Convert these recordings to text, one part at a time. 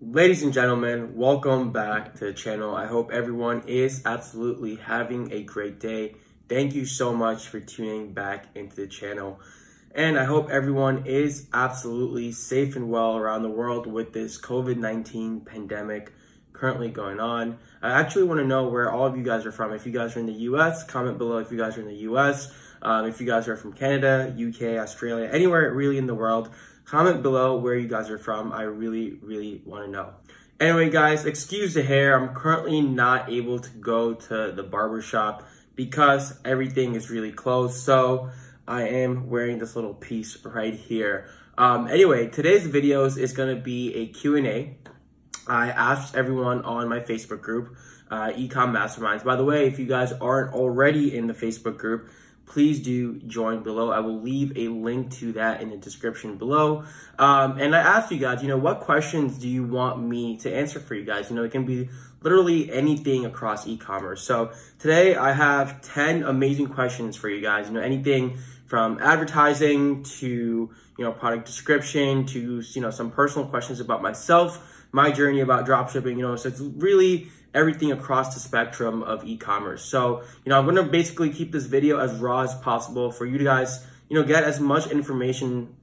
Ladies and gentlemen, welcome back to the channel. I hope everyone is absolutely having a great day. Thank you so much for tuning back into the channel. And I hope everyone is absolutely safe and well around the world with this COVID-19 pandemic currently going on. I actually want to know where all of you guys are from. If you guys are in the US, comment below if you guys are in the US. Um, if you guys are from Canada, UK, Australia, anywhere really in the world, comment below where you guys are from. I really, really want to know. Anyway, guys, excuse the hair. I'm currently not able to go to the barber shop because everything is really closed. So I am wearing this little piece right here. Um, anyway, today's videos is going to be a Q&A. I asked everyone on my Facebook group, uh, E-Comm Masterminds. By the way, if you guys aren't already in the Facebook group, please do join below. I will leave a link to that in the description below. Um, and I asked you guys, you know, what questions do you want me to answer for you guys? You know, it can be literally anything across e-commerce. So today I have 10 amazing questions for you guys. You know, anything from advertising to, you know, product description to, you know, some personal questions about myself, my journey about dropshipping, you know, so it's really everything across the spectrum of e-commerce. So, you know, I'm going to basically keep this video as raw as possible for you guys, you know, get as much information,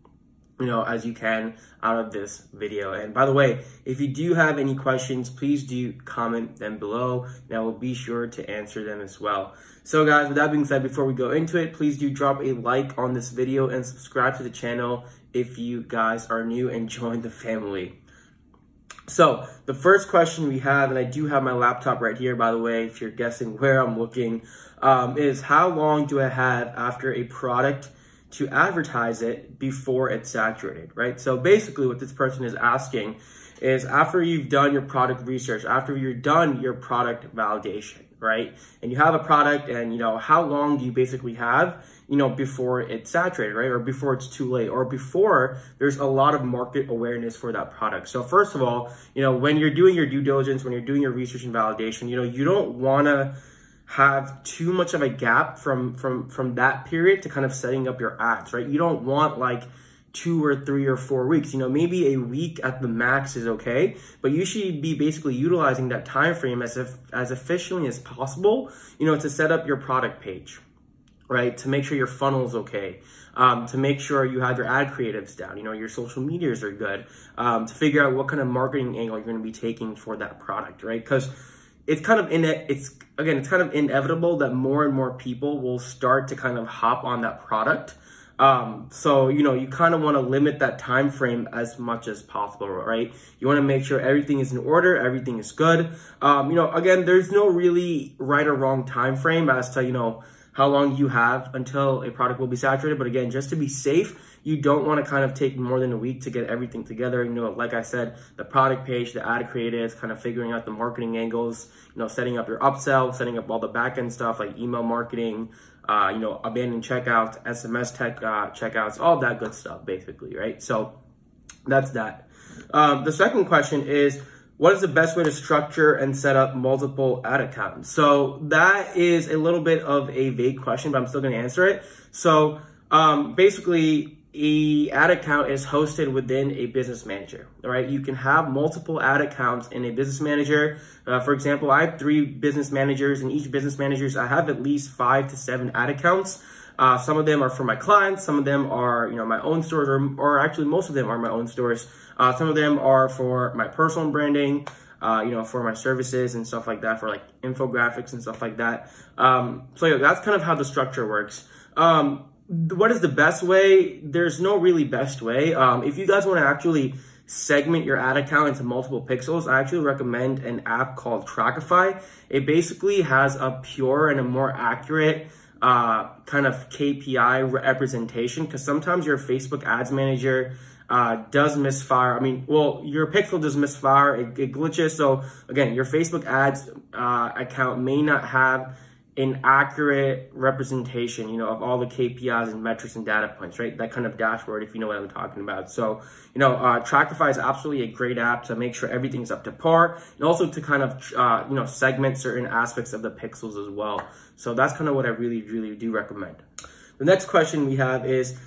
you know, as you can out of this video. And by the way, if you do have any questions, please do comment them below and I will be sure to answer them as well. So guys, with that being said, before we go into it, please do drop a like on this video and subscribe to the channel if you guys are new and join the family. So the first question we have, and I do have my laptop right here, by the way, if you're guessing where I'm looking, um, is how long do I have after a product to advertise it before it's saturated, right? So basically what this person is asking is after you've done your product research, after you're done your product validation, right? And you have a product and, you know, how long do you basically have, you know, before it's saturated, right? Or before it's too late or before there's a lot of market awareness for that product. So first of all, you know, when you're doing your due diligence, when you're doing your research and validation, you know, you don't want to have too much of a gap from, from, from that period to kind of setting up your ads, right? You don't want like, two or three or four weeks. You know, maybe a week at the max is okay, but you should be basically utilizing that time frame as if, as efficiently as possible, you know, to set up your product page, right? To make sure your funnel is okay. Um, to make sure you have your ad creatives down, you know, your social medias are good, um, to figure out what kind of marketing angle you're going to be taking for that product, right? Because it's kind of in it, it's again, it's kind of inevitable that more and more people will start to kind of hop on that product um, so, you know, you kind of want to limit that time frame as much as possible, right? You want to make sure everything is in order, everything is good. Um, you know, again, there's no really right or wrong time frame as to, you know, how long you have until a product will be saturated. But again, just to be safe, you don't want to kind of take more than a week to get everything together. You know, like I said, the product page, the ad creatives, kind of figuring out the marketing angles, you know, setting up your upsell, setting up all the backend stuff like email marketing, uh, you know, abandoned checkouts, SMS tech uh, checkouts, all that good stuff, basically, right? So that's that. Um, the second question is, what is the best way to structure and set up multiple ad accounts? So that is a little bit of a vague question, but I'm still going to answer it. So um, basically, a ad account is hosted within a business manager, right? You can have multiple ad accounts in a business manager. Uh, for example, I have three business managers and each business managers, I have at least five to seven ad accounts. Uh, some of them are for my clients. Some of them are, you know, my own stores or, or actually most of them are my own stores. Uh, some of them are for my personal branding, uh, you know, for my services and stuff like that, for like infographics and stuff like that. Um, so yeah, that's kind of how the structure works. Um, what is the best way? There's no really best way. Um, if you guys want to actually segment your ad account into multiple pixels, I actually recommend an app called Trackify. It basically has a pure and a more accurate uh, kind of KPI representation because sometimes your Facebook ads manager uh, does misfire. I mean, well, your pixel does misfire, it, it glitches. So again, your Facebook ads uh, account may not have an accurate representation, you know, of all the KPIs and metrics and data points, right? That kind of dashboard, if you know what I'm talking about. So, you know, uh, Trackify is absolutely a great app to make sure everything's up to par and also to kind of, uh, you know, segment certain aspects of the pixels as well. So that's kind of what I really, really do recommend. The next question we have is,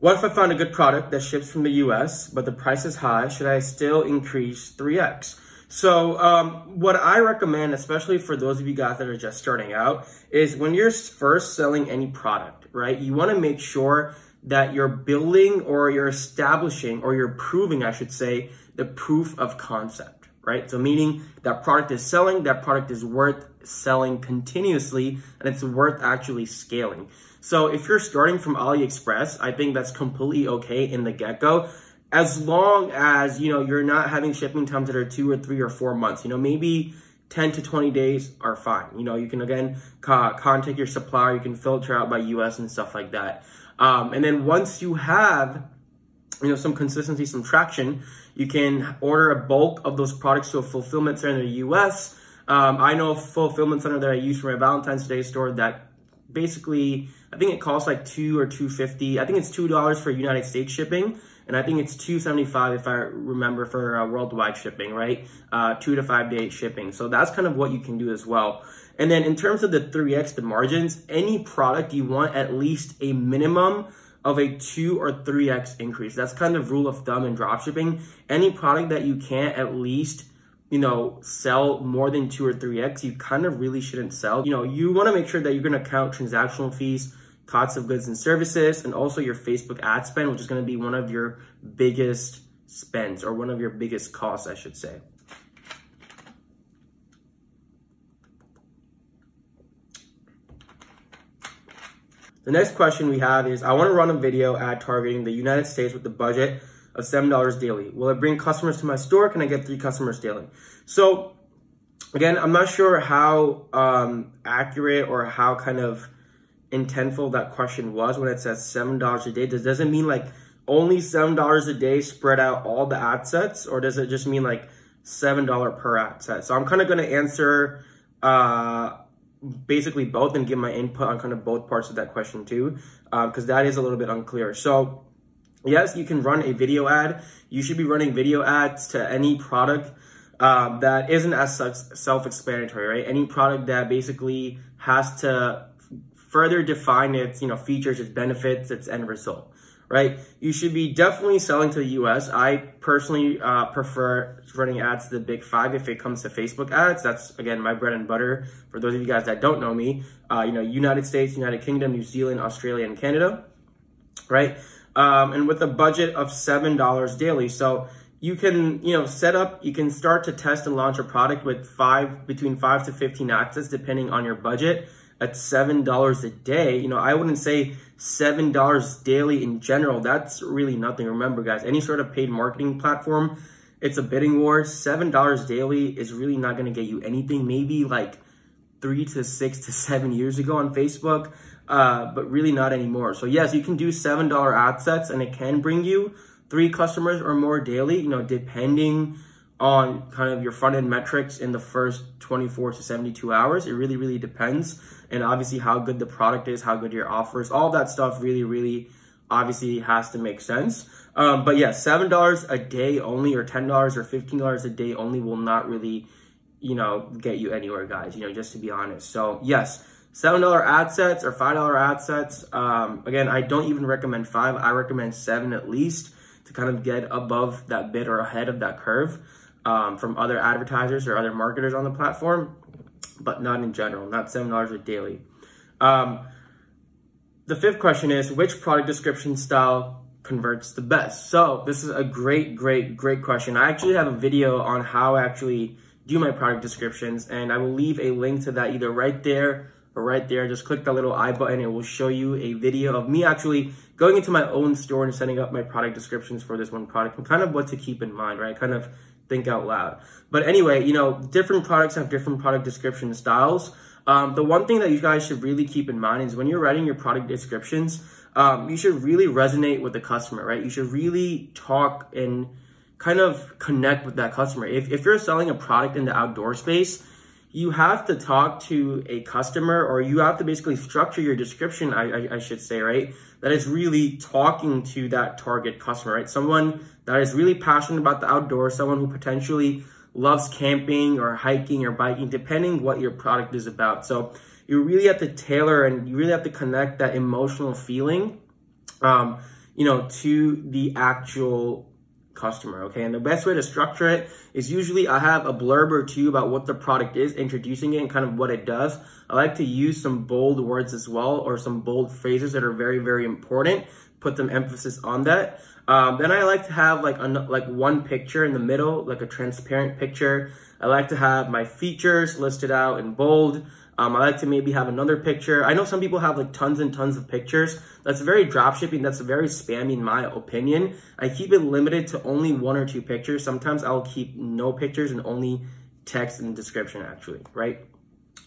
What if I found a good product that ships from the US, but the price is high? Should I still increase 3x? So um, what I recommend, especially for those of you guys that are just starting out, is when you're first selling any product, right? You want to make sure that you're building or you're establishing or you're proving, I should say, the proof of concept, right? So meaning that product is selling, that product is worth selling continuously, and it's worth actually scaling. So if you're starting from AliExpress, I think that's completely okay in the get-go as long as, you know, you're not having shipping times that are two or three or four months, you know, maybe 10 to 20 days are fine. You know, you can again contact your supplier, you can filter out by US and stuff like that. Um, and then once you have, you know, some consistency, some traction, you can order a bulk of those products to a fulfillment center in the US. Um, I know a fulfillment center that I use for my Valentine's Day store that basically, I think it costs like two or 250. I think it's $2 for United States shipping and I think it's 275 if I remember for uh, worldwide shipping, right? Uh, two to five day shipping. So that's kind of what you can do as well. And then in terms of the 3x, the margins, any product you want at least a minimum of a 2 or 3x increase. That's kind of rule of thumb in dropshipping. Any product that you can't at least you know, sell more than 2 or 3x, you kind of really shouldn't sell. You know, you want to make sure that you're going to count transactional fees, cost of goods and services, and also your Facebook ad spend, which is going to be one of your biggest spends or one of your biggest costs, I should say. The next question we have is, I want to run a video ad targeting the United States with the budget of $7 daily. Will it bring customers to my store? Can I get three customers daily? So again, I'm not sure how um, accurate or how kind of intentful that question was when it says $7 a day. Does, does it mean like only $7 a day spread out all the ad sets or does it just mean like $7 per ad set? So I'm kind of going to answer uh, basically both and give my input on kind of both parts of that question too because uh, that is a little bit unclear. So yes, you can run a video ad. You should be running video ads to any product um, that isn't as self-explanatory, right? Any product that basically has to further define its, you know, features, its benefits, its end result, right? You should be definitely selling to the US. I personally uh, prefer running ads to the big five if it comes to Facebook ads. That's, again, my bread and butter. For those of you guys that don't know me, uh, you know, United States, United Kingdom, New Zealand, Australia, and Canada, right? Um, and with a budget of $7 daily. So you can, you know, set up, you can start to test and launch a product with five, between five to 15 ad sets, depending on your budget at $7 a day, you know, I wouldn't say $7 daily in general. That's really nothing. Remember, guys, any sort of paid marketing platform, it's a bidding war. $7 daily is really not going to get you anything. Maybe like three to six to seven years ago on Facebook, uh, but really not anymore. So yes, you can do $7 ad sets and it can bring you three customers or more daily, you know, depending on kind of your front end metrics in the first 24 to 72 hours. It really, really depends. And obviously how good the product is, how good your offers, all that stuff really, really obviously has to make sense. Um, but yeah, $7 a day only or $10 or $15 a day only will not really, you know, get you anywhere, guys, you know, just to be honest. So yes, $7 ad sets or $5 ad sets. Um, again, I don't even recommend five. I recommend seven at least to kind of get above that bid or ahead of that curve um, from other advertisers or other marketers on the platform, but not in general, not $7 a daily. Um, the fifth question is, which product description style converts the best? So this is a great, great, great question. I actually have a video on how I actually do my product descriptions, and I will leave a link to that either right there or right there. Just click the little I button. It will show you a video of me actually going into my own store and setting up my product descriptions for this one product and kind of what to keep in mind, right? Kind of think out loud. But anyway, you know, different products have different product description styles. Um, the one thing that you guys should really keep in mind is when you're writing your product descriptions, um, you should really resonate with the customer, right? You should really talk and kind of connect with that customer. If, if you're selling a product in the outdoor space, you have to talk to a customer or you have to basically structure your description, I, I, I should say, right? That is really talking to that target customer, right? Someone that is really passionate about the outdoors, someone who potentially loves camping or hiking or biking, depending what your product is about. So you really have to tailor and you really have to connect that emotional feeling. Um, you know, to the actual customer, okay? And the best way to structure it is usually I have a blurb or two about what the product is, introducing it and kind of what it does. I like to use some bold words as well or some bold phrases that are very, very important, put some emphasis on that. Um, then I like to have like, a, like one picture in the middle, like a transparent picture. I like to have my features listed out in bold. Um, I like to maybe have another picture. I know some people have like tons and tons of pictures. That's very drop shipping. That's very spammy in my opinion. I keep it limited to only one or two pictures. Sometimes I'll keep no pictures and only text and description actually, right?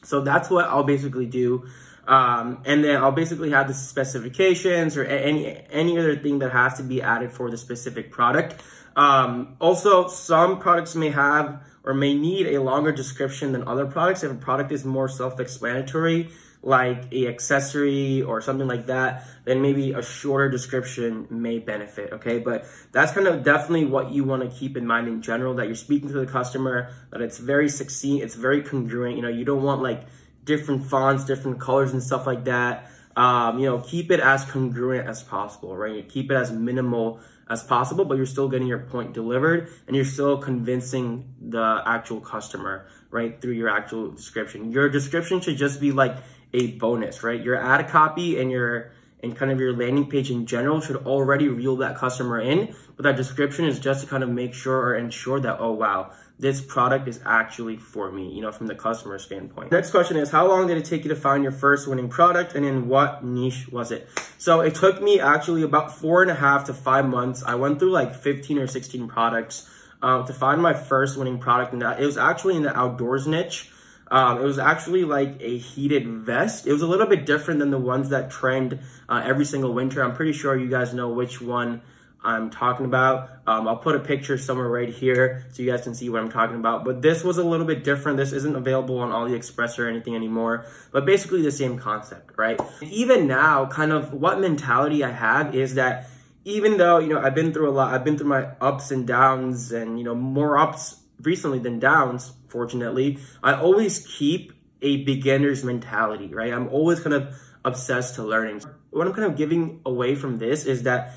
So that's what I'll basically do. Um, and then I'll basically have the specifications or any, any other thing that has to be added for the specific product. Um, also, some products may have or may need a longer description than other products. If a product is more self-explanatory, like a accessory or something like that, then maybe a shorter description may benefit, okay? But that's kind of definitely what you wanna keep in mind in general, that you're speaking to the customer, that it's very succinct, it's very congruent, you know, you don't want like different fonts, different colors and stuff like that. Um, you know, keep it as congruent as possible, right? Keep it as minimal as possible, but you're still getting your point delivered and you're still convincing the actual customer, right? Through your actual description. Your description should just be like a bonus, right? Your ad copy and your and kind of your landing page in general should already reel that customer in, but that description is just to kind of make sure or ensure that, oh wow, this product is actually for me, you know, from the customer standpoint. Next question is, how long did it take you to find your first winning product and in what niche was it? So it took me actually about four and a half to five months. I went through like 15 or 16 products um, to find my first winning product and it was actually in the outdoors niche. Um, it was actually like a heated vest. It was a little bit different than the ones that trend uh, every single winter. I'm pretty sure you guys know which one I'm talking about. Um, I'll put a picture somewhere right here so you guys can see what I'm talking about. But this was a little bit different. This isn't available on AliExpress or anything anymore, but basically the same concept, right? Even now, kind of what mentality I have is that even though, you know, I've been through a lot, I've been through my ups and downs and, you know, more ups recently than downs, fortunately, I always keep a beginner's mentality, right? I'm always kind of obsessed to learning. What I'm kind of giving away from this is that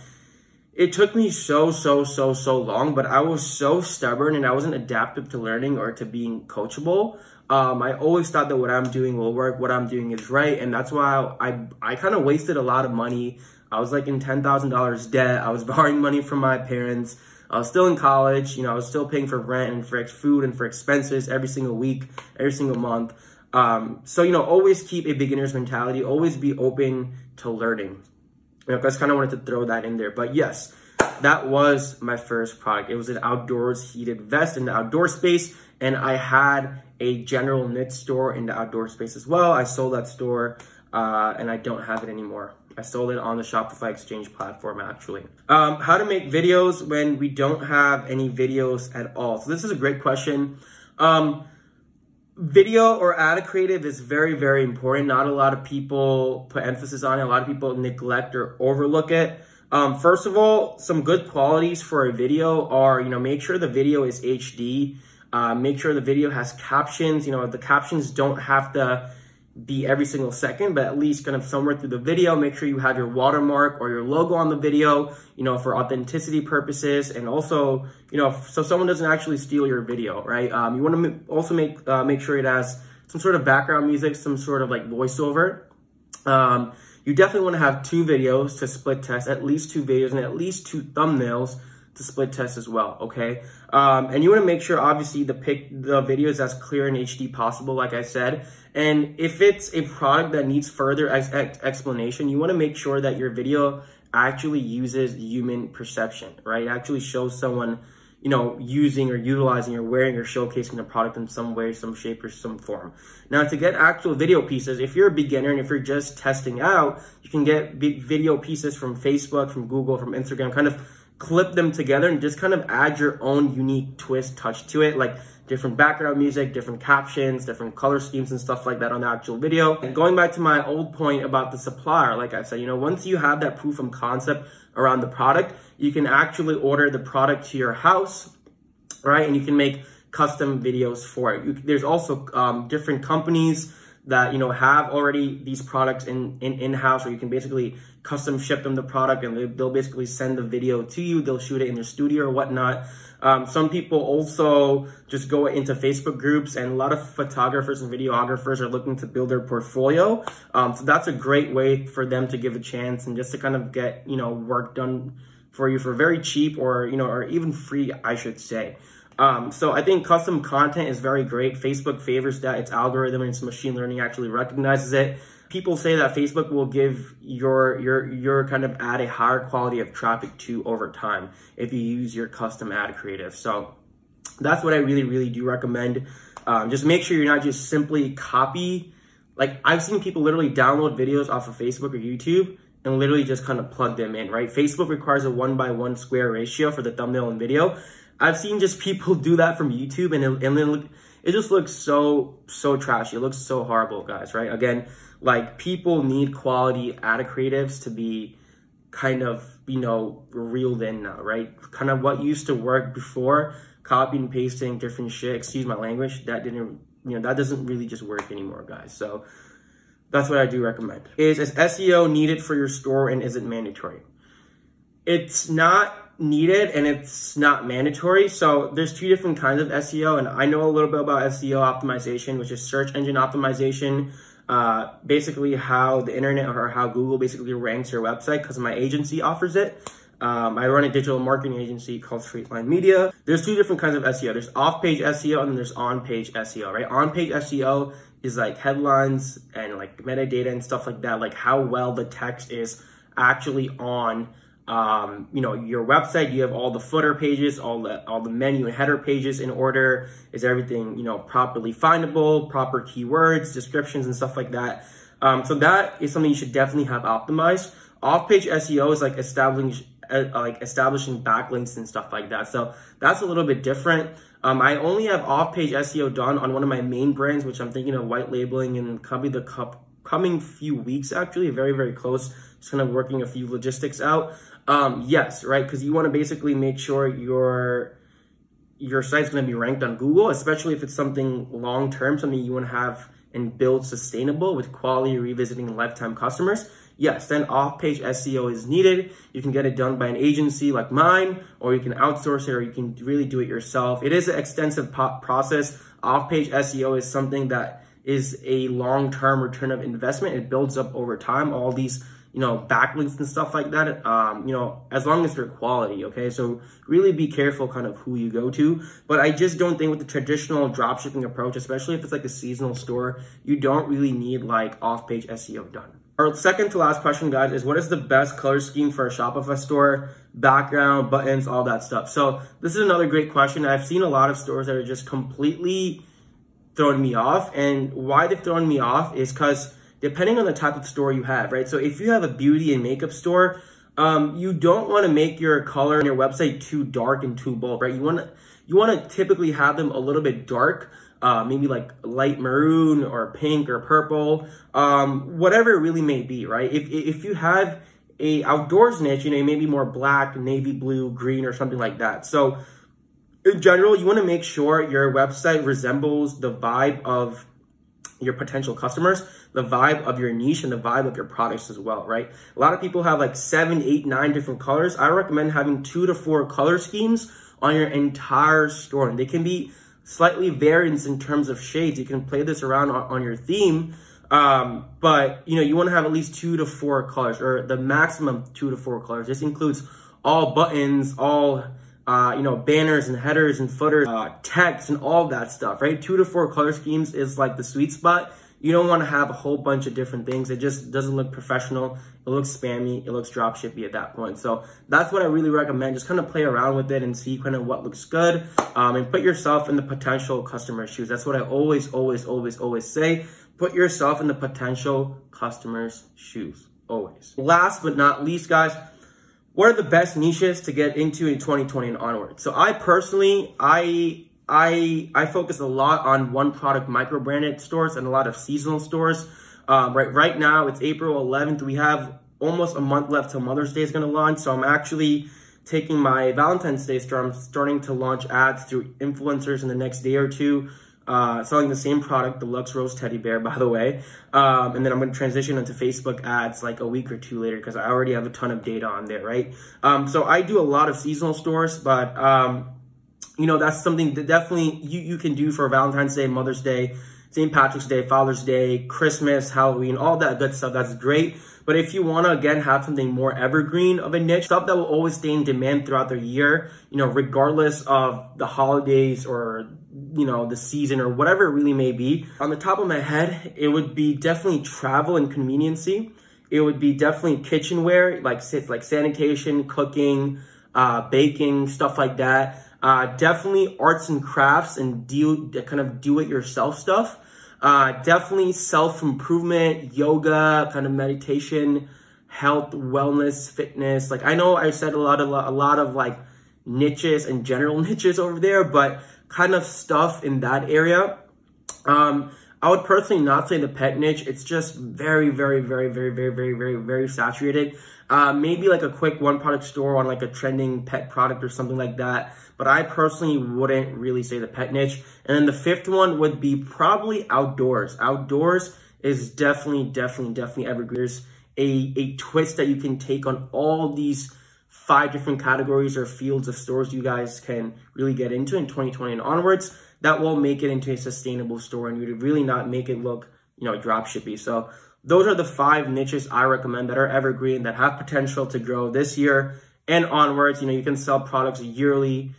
it took me so, so, so, so long, but I was so stubborn and I wasn't adaptive to learning or to being coachable. Um, I always thought that what I'm doing will work, what I'm doing is right. And that's why I, I, I kind of wasted a lot of money. I was like in $10,000 debt. I was borrowing money from my parents. I was still in college. You know, I was still paying for rent and for food and for expenses every single week, every single month. Um, so, you know, always keep a beginner's mentality. Always be open to learning. I just kind of wanted to throw that in there. But yes, that was my first product. It was an outdoors heated vest in the outdoor space. And I had a general knit store in the outdoor space as well. I sold that store uh, and I don't have it anymore. I sold it on the Shopify Exchange platform actually. Um, how to make videos when we don't have any videos at all. So this is a great question. Um, video or ad creative is very, very important. Not a lot of people put emphasis on it. A lot of people neglect or overlook it. Um, first of all, some good qualities for a video are, you know, make sure the video is HD. Uh, make sure the video has captions. You know, the captions don't have to be every single second, but at least kind of somewhere through the video, make sure you have your watermark or your logo on the video, you know, for authenticity purposes. And also, you know, so someone doesn't actually steal your video, right? Um, you want to also make, uh, make sure it has some sort of background music, some sort of like voiceover. Um, you definitely want to have two videos to split test, at least two videos and at least two thumbnails to split test as well, okay? Um, and you want to make sure, obviously, the pic, the video is as clear and HD possible, like I said. And if it's a product that needs further ex ex explanation, you want to make sure that your video actually uses human perception, right? It actually shows someone, you know, using or utilizing or wearing or showcasing the product in some way, some shape, or some form. Now, to get actual video pieces, if you're a beginner and if you're just testing out, you can get video pieces from Facebook, from Google, from Instagram, kind of clip them together and just kind of add your own unique twist touch to it, like different background music, different captions, different color schemes and stuff like that on the actual video. And going back to my old point about the supplier, like I said, you know, once you have that proof of concept around the product, you can actually order the product to your house, right? And you can make custom videos for it. You, there's also um, different companies that you know have already these products in in in-house, or you can basically custom ship them the product, and they, they'll basically send the video to you. They'll shoot it in their studio or whatnot. Um, some people also just go into Facebook groups, and a lot of photographers and videographers are looking to build their portfolio. Um, so that's a great way for them to give a chance and just to kind of get you know work done for you for very cheap or you know or even free, I should say. Um, so I think custom content is very great. Facebook favors that. Its algorithm and its machine learning actually recognizes it. People say that Facebook will give your your your kind of ad a higher quality of traffic to over time if you use your custom ad creative. So that's what I really really do recommend. Um, just make sure you're not just simply copy. Like I've seen people literally download videos off of Facebook or YouTube and literally just kind of plug them in, right? Facebook requires a one by one square ratio for the thumbnail and video. I've seen just people do that from YouTube and it, and then it just looks so, so trashy. It looks so horrible, guys, right? Again, like people need quality ad creatives to be kind of, you know, reeled in now, right? Kind of what used to work before, copying pasting different shit, excuse my language, that didn't, you know, that doesn't really just work anymore, guys. So that's what I do recommend. Is, is SEO needed for your store and is it mandatory? It's not needed and it's not mandatory. So there's two different kinds of SEO and I know a little bit about SEO optimization, which is search engine optimization. Uh, basically how the internet or how Google basically ranks your website because my agency offers it. Um, I run a digital marketing agency called Straightline Media. There's two different kinds of SEO. There's off-page SEO and there's on-page SEO, right? On-page SEO is like headlines and like metadata and stuff like that, like how well the text is actually on um, you know, your website, you have all the footer pages, all the all the menu and header pages in order. Is everything, you know, properly findable, proper keywords, descriptions and stuff like that. Um, so that is something you should definitely have optimized. Off-page SEO is like establishing uh, like establishing backlinks and stuff like that. So that's a little bit different. Um, I only have off-page SEO done on one of my main brands, which I'm thinking of white labeling in probably the cup coming few weeks, actually, very, very close. Just kind of working a few logistics out. Um, yes, right, because you want to basically make sure your your site's going to be ranked on Google, especially if it's something long-term, something you want to have and build sustainable with quality revisiting lifetime customers. Yes, then off-page SEO is needed. You can get it done by an agency like mine, or you can outsource it, or you can really do it yourself. It is an extensive process. Off-page SEO is something that is a long-term return of investment. It builds up over time. All these you know, backlinks and stuff like that, um, you know, as long as they're quality, okay? So really be careful kind of who you go to. But I just don't think with the traditional dropshipping approach, especially if it's like a seasonal store, you don't really need like off-page SEO done. Our second to last question, guys, is what is the best color scheme for a Shopify store? Background, buttons, all that stuff. So this is another great question. I've seen a lot of stores that are just completely throwing me off. And why they've thrown me off is because depending on the type of store you have, right? So if you have a beauty and makeup store, um, you don't want to make your color on your website too dark and too bold, right? You want to you want to typically have them a little bit dark, uh, maybe like light maroon or pink or purple, um, whatever it really may be, right? If if you have a outdoors niche, you know, maybe more black, navy blue, green, or something like that. So in general, you want to make sure your website resembles the vibe of your potential customers, the vibe of your niche and the vibe of your products as well, right? A lot of people have like seven, eight, nine different colors. I recommend having two to four color schemes on your entire store. And they can be slightly variants in terms of shades. You can play this around on, on your theme. Um, but you know, you want to have at least two to four colors or the maximum two to four colors. This includes all buttons, all uh, you know, banners and headers and footers, uh, text and all that stuff, right? Two to four color schemes is like the sweet spot. You don't want to have a whole bunch of different things. It just doesn't look professional. It looks spammy. It looks drop shippy at that point. So that's what I really recommend. Just kind of play around with it and see kind of what looks good um, and put yourself in the potential customer's shoes. That's what I always, always, always, always say. Put yourself in the potential customer's shoes. Always. Last but not least, guys, what are the best niches to get into in 2020 and onward? So I personally, I I I focus a lot on one product micro branded stores and a lot of seasonal stores. Um, right right now it's April 11th. We have almost a month left till Mother's Day is going to launch. So I'm actually taking my Valentine's Day store. I'm starting to launch ads through influencers in the next day or two. Uh, selling the same product, the Lux Rose Teddy Bear, by the way. Um, and then I'm going to transition into Facebook ads like a week or two later because I already have a ton of data on there, right? Um, so I do a lot of seasonal stores, but, um, you know, that's something that definitely you, you can do for Valentine's Day, Mother's Day, St. Patrick's Day, Father's Day, Christmas, Halloween, all that good stuff. That's great. But if you want to, again, have something more evergreen of a niche, stuff that will always stay in demand throughout the year, you know, regardless of the holidays or, you know, the season or whatever it really may be. On the top of my head, it would be definitely travel and conveniency. It would be definitely kitchenware, like, like sanitation, cooking, uh, baking, stuff like that. Uh, definitely arts and crafts and do kind of do-it-yourself stuff. Uh, definitely self-improvement, yoga, kind of meditation, health, wellness, fitness. Like I know I said a lot of a lot of like niches and general niches over there, but kind of stuff in that area. Um, I would personally not say the pet niche. It's just very, very, very, very, very, very, very, very saturated. Uh, maybe like a quick one product store on like a trending pet product or something like that. But I personally wouldn't really say the pet niche. And then the fifth one would be probably outdoors. Outdoors is definitely, definitely, definitely evergreen. There's a, a twist that you can take on all these five different categories or fields of stores you guys can really get into in 2020 and onwards that won't make it into a sustainable store and you'd really not make it look, you know, drop shippy. So those are the five niches I recommend that are evergreen, that have potential to grow this year and onwards. You know, you can sell products yearly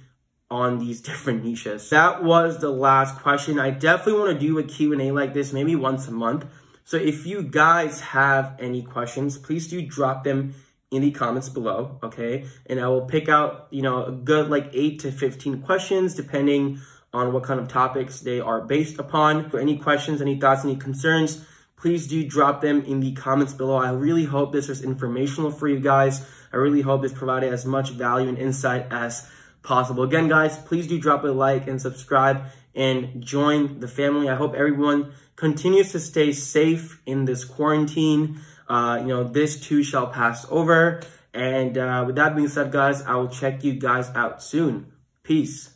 on these different niches. That was the last question. I definitely want to do a Q&A like this, maybe once a month. So if you guys have any questions, please do drop them in the comments below, okay? And I will pick out, you know, a good like 8 to 15 questions depending on what kind of topics they are based upon. For any questions, any thoughts, any concerns, please do drop them in the comments below. I really hope this was informational for you guys. I really hope this provided as much value and insight as possible. Again, guys, please do drop a like and subscribe and join the family. I hope everyone continues to stay safe in this quarantine. Uh, you know, this too shall pass over. And uh, with that being said, guys, I will check you guys out soon. Peace.